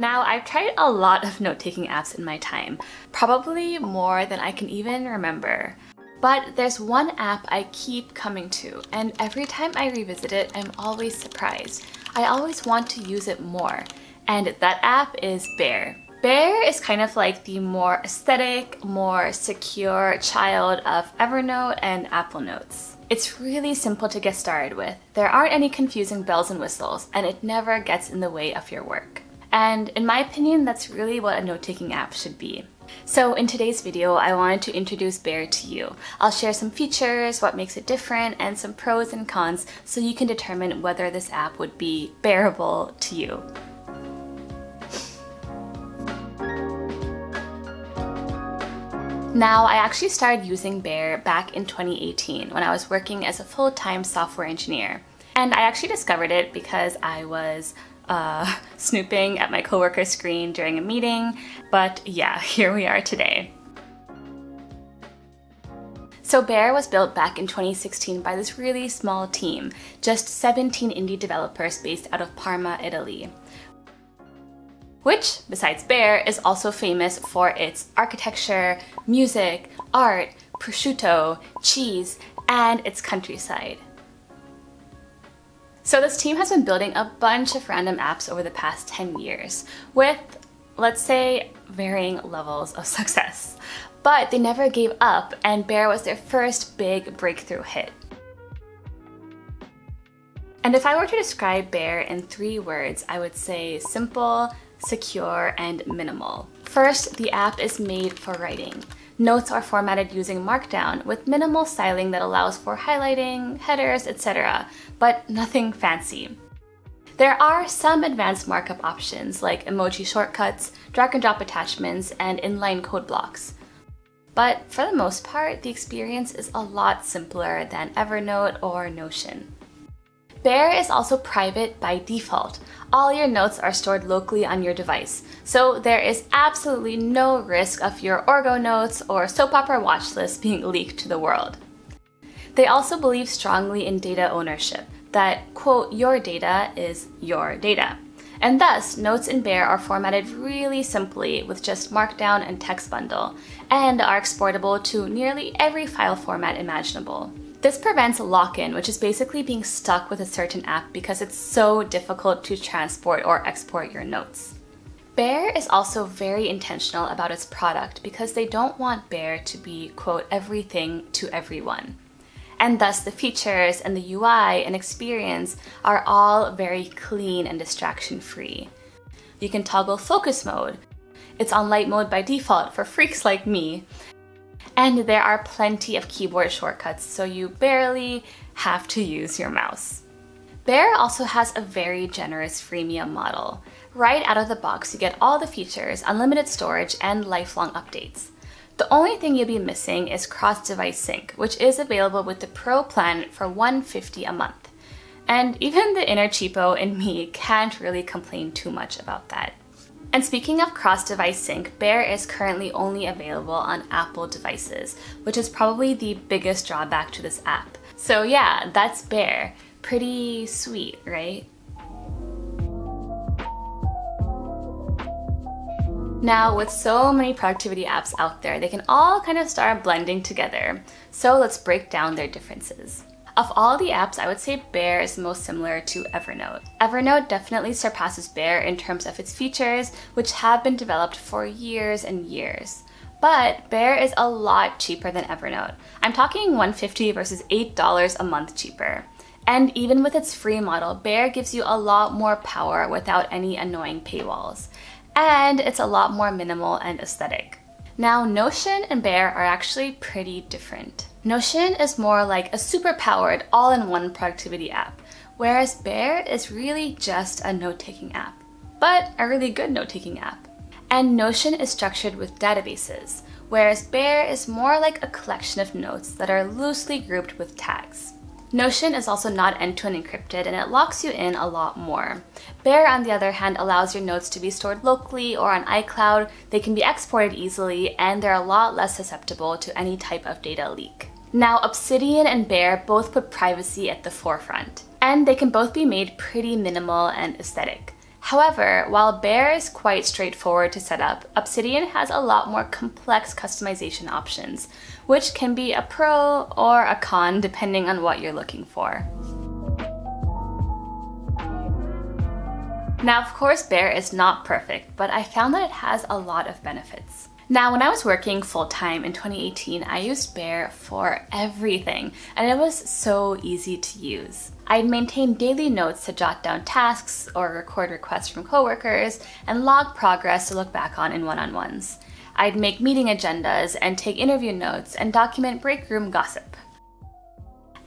Now, I've tried a lot of note-taking apps in my time, probably more than I can even remember. But there's one app I keep coming to, and every time I revisit it, I'm always surprised. I always want to use it more, and that app is Bear. Bear is kind of like the more aesthetic, more secure child of Evernote and Apple Notes. It's really simple to get started with. There aren't any confusing bells and whistles, and it never gets in the way of your work. And in my opinion, that's really what a note-taking app should be. So in today's video, I wanted to introduce Bear to you. I'll share some features, what makes it different, and some pros and cons so you can determine whether this app would be bearable to you. Now, I actually started using Bear back in 2018 when I was working as a full-time software engineer. And I actually discovered it because I was uh, snooping at my coworker's screen during a meeting, but yeah, here we are today. So Bear was built back in 2016 by this really small team, just 17 indie developers based out of Parma, Italy. Which, besides Bear, is also famous for its architecture, music, art, prosciutto, cheese, and its countryside. So this team has been building a bunch of random apps over the past 10 years with, let's say, varying levels of success. But they never gave up and Bear was their first big breakthrough hit. And if I were to describe Bear in three words, I would say simple, secure, and minimal. First, the app is made for writing. Notes are formatted using Markdown with minimal styling that allows for highlighting, headers, etc., but nothing fancy. There are some advanced markup options like emoji shortcuts, drag and drop attachments, and inline code blocks. But for the most part, the experience is a lot simpler than Evernote or Notion. Bear is also private by default. All your notes are stored locally on your device, so there is absolutely no risk of your Orgo notes or soap opera watch list being leaked to the world. They also believe strongly in data ownership, that, quote, your data is your data. And thus, notes in Bear are formatted really simply with just Markdown and text bundle, and are exportable to nearly every file format imaginable. This prevents lock-in, which is basically being stuck with a certain app because it's so difficult to transport or export your notes. Bear is also very intentional about its product because they don't want Bear to be, quote, everything to everyone. And thus the features and the UI and experience are all very clean and distraction free. You can toggle focus mode. It's on light mode by default for freaks like me, and there are plenty of keyboard shortcuts, so you barely have to use your mouse. Bear also has a very generous freemium model. Right out of the box, you get all the features, unlimited storage, and lifelong updates. The only thing you'll be missing is cross-device sync, which is available with the Pro plan for 150 a month. And even the inner cheapo in me can't really complain too much about that. And speaking of cross-device sync, Bear is currently only available on Apple devices, which is probably the biggest drawback to this app. So yeah, that's Bear. Pretty sweet, right? Now, with so many productivity apps out there, they can all kind of start blending together. So let's break down their differences. Of all the apps, I would say Bear is most similar to Evernote. Evernote definitely surpasses Bear in terms of its features, which have been developed for years and years. But Bear is a lot cheaper than Evernote. I'm talking 150 versus $8 a month cheaper. And even with its free model, Bear gives you a lot more power without any annoying paywalls. And it's a lot more minimal and aesthetic. Now, Notion and Bear are actually pretty different. Notion is more like a super-powered, all-in-one productivity app, whereas Bear is really just a note-taking app, but a really good note-taking app. And Notion is structured with databases, whereas Bear is more like a collection of notes that are loosely grouped with tags. Notion is also not end-to-end encrypted and it locks you in a lot more. Bear, on the other hand, allows your notes to be stored locally or on iCloud, they can be exported easily, and they're a lot less susceptible to any type of data leak. Now, Obsidian and Bear both put privacy at the forefront, and they can both be made pretty minimal and aesthetic. However, while Bear is quite straightforward to set up, Obsidian has a lot more complex customization options, which can be a pro or a con depending on what you're looking for. Now, of course, Bear is not perfect, but I found that it has a lot of benefits. Now, when I was working full time in 2018, I used Bear for everything, and it was so easy to use. I'd maintain daily notes to jot down tasks or record requests from coworkers and log progress to look back on in one on ones. I'd make meeting agendas and take interview notes and document break room gossip.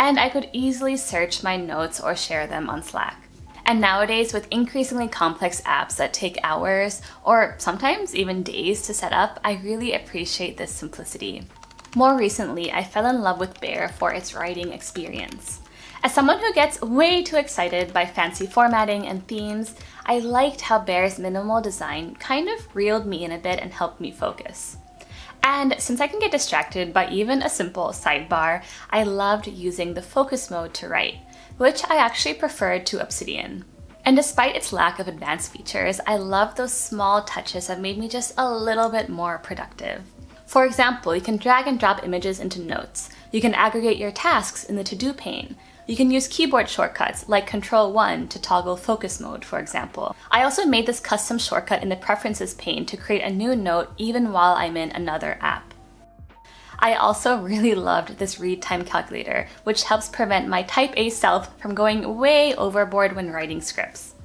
And I could easily search my notes or share them on Slack. And nowadays, with increasingly complex apps that take hours or sometimes even days to set up, I really appreciate this simplicity. More recently, I fell in love with Bear for its writing experience. As someone who gets way too excited by fancy formatting and themes, I liked how Bear's minimal design kind of reeled me in a bit and helped me focus. And since I can get distracted by even a simple sidebar, I loved using the focus mode to write, which I actually preferred to Obsidian. And despite its lack of advanced features, I love those small touches that made me just a little bit more productive. For example, you can drag and drop images into notes. You can aggregate your tasks in the to-do pane. You can use keyboard shortcuts like Control 1 to toggle focus mode, for example. I also made this custom shortcut in the Preferences pane to create a new note even while I'm in another app. I also really loved this read time calculator, which helps prevent my type A self from going way overboard when writing scripts.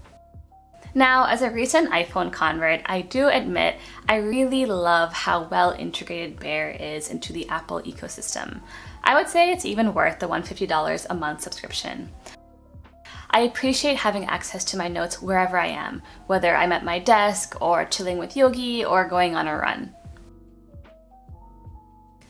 Now, as a recent iPhone convert, I do admit I really love how well integrated Bear is into the Apple ecosystem. I would say it's even worth the $150 a month subscription. I appreciate having access to my notes wherever I am, whether I'm at my desk or chilling with Yogi or going on a run.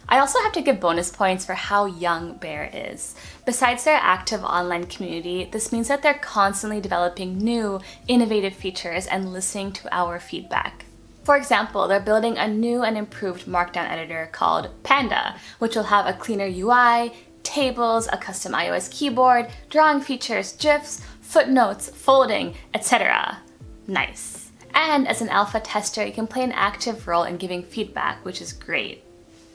I also have to give bonus points for how young Bear is. Besides their active online community, this means that they're constantly developing new, innovative features and listening to our feedback. For example, they're building a new and improved Markdown editor called Panda, which will have a cleaner UI, tables, a custom iOS keyboard, drawing features, GIFs, footnotes, folding, etc. Nice. And as an alpha tester, you can play an active role in giving feedback, which is great.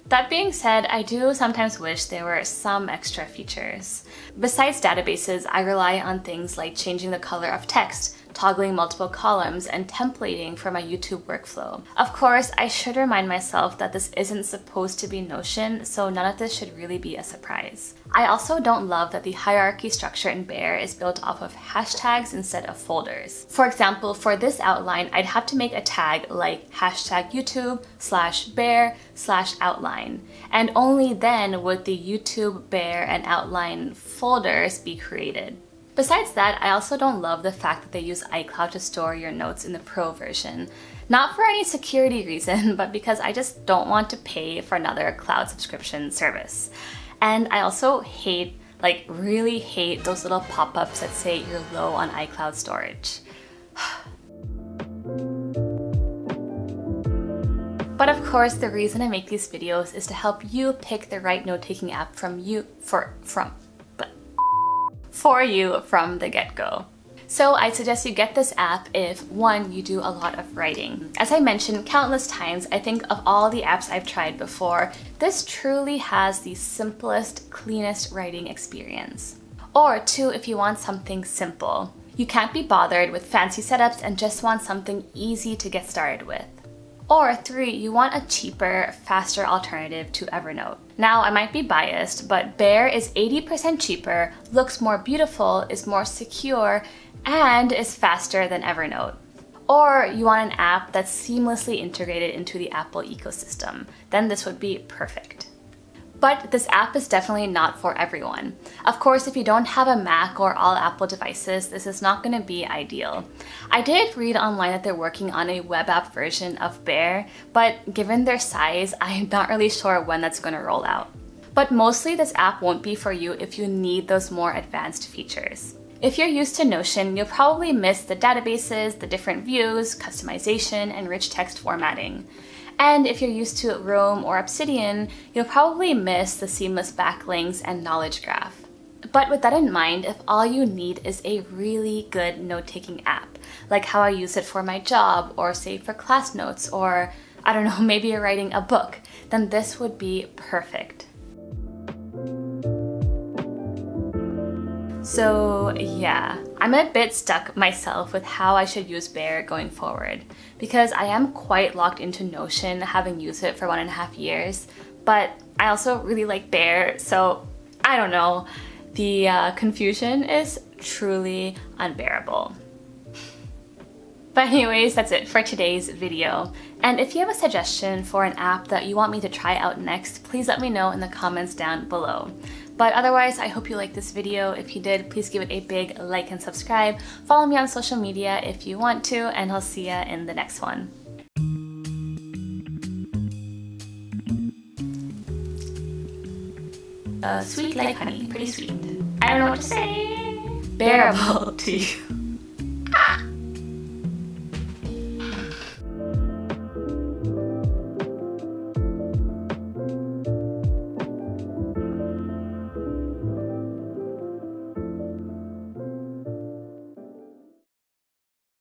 That being said, I do sometimes wish there were some extra features. Besides databases, I rely on things like changing the color of text, toggling multiple columns, and templating for my YouTube workflow. Of course, I should remind myself that this isn't supposed to be Notion, so none of this should really be a surprise. I also don't love that the hierarchy structure in Bear is built off of hashtags instead of folders. For example, for this outline, I'd have to make a tag like hashtag YouTube slash bear slash outline, and only then would the YouTube bear and outline folders be created. Besides that, I also don't love the fact that they use iCloud to store your notes in the Pro version. Not for any security reason, but because I just don't want to pay for another cloud subscription service. And I also hate, like really hate those little pop-ups that say you're low on iCloud storage. But of course, the reason I make these videos is to help you pick the right note-taking app from you for from for you from the get-go. So I suggest you get this app if one, you do a lot of writing. As I mentioned countless times, I think of all the apps I've tried before, this truly has the simplest, cleanest writing experience. Or two, if you want something simple. You can't be bothered with fancy setups and just want something easy to get started with. Or three, you want a cheaper, faster alternative to Evernote. Now, I might be biased, but Bear is 80% cheaper, looks more beautiful, is more secure, and is faster than Evernote. Or you want an app that's seamlessly integrated into the Apple ecosystem, then this would be perfect. But this app is definitely not for everyone. Of course, if you don't have a Mac or all Apple devices, this is not going to be ideal. I did read online that they're working on a web app version of Bear, but given their size, I'm not really sure when that's going to roll out. But mostly this app won't be for you if you need those more advanced features. If you're used to Notion, you'll probably miss the databases, the different views, customization, and rich text formatting. And if you're used to Roam or Obsidian, you'll probably miss the seamless backlinks and knowledge graph. But with that in mind, if all you need is a really good note-taking app, like how I use it for my job or say for class notes or I don't know, maybe you're writing a book, then this would be perfect. So yeah, I'm a bit stuck myself with how I should use Bear going forward because I am quite locked into Notion having used it for one and a half years, but I also really like Bear, so I don't know. The uh, confusion is truly unbearable. But anyways, that's it for today's video. And if you have a suggestion for an app that you want me to try out next, please let me know in the comments down below. But otherwise, I hope you liked this video. If you did, please give it a big like and subscribe. Follow me on social media if you want to, and I'll see ya in the next one. Uh, sweet like honey, pretty sweet. I don't know what to say. Bearable to you.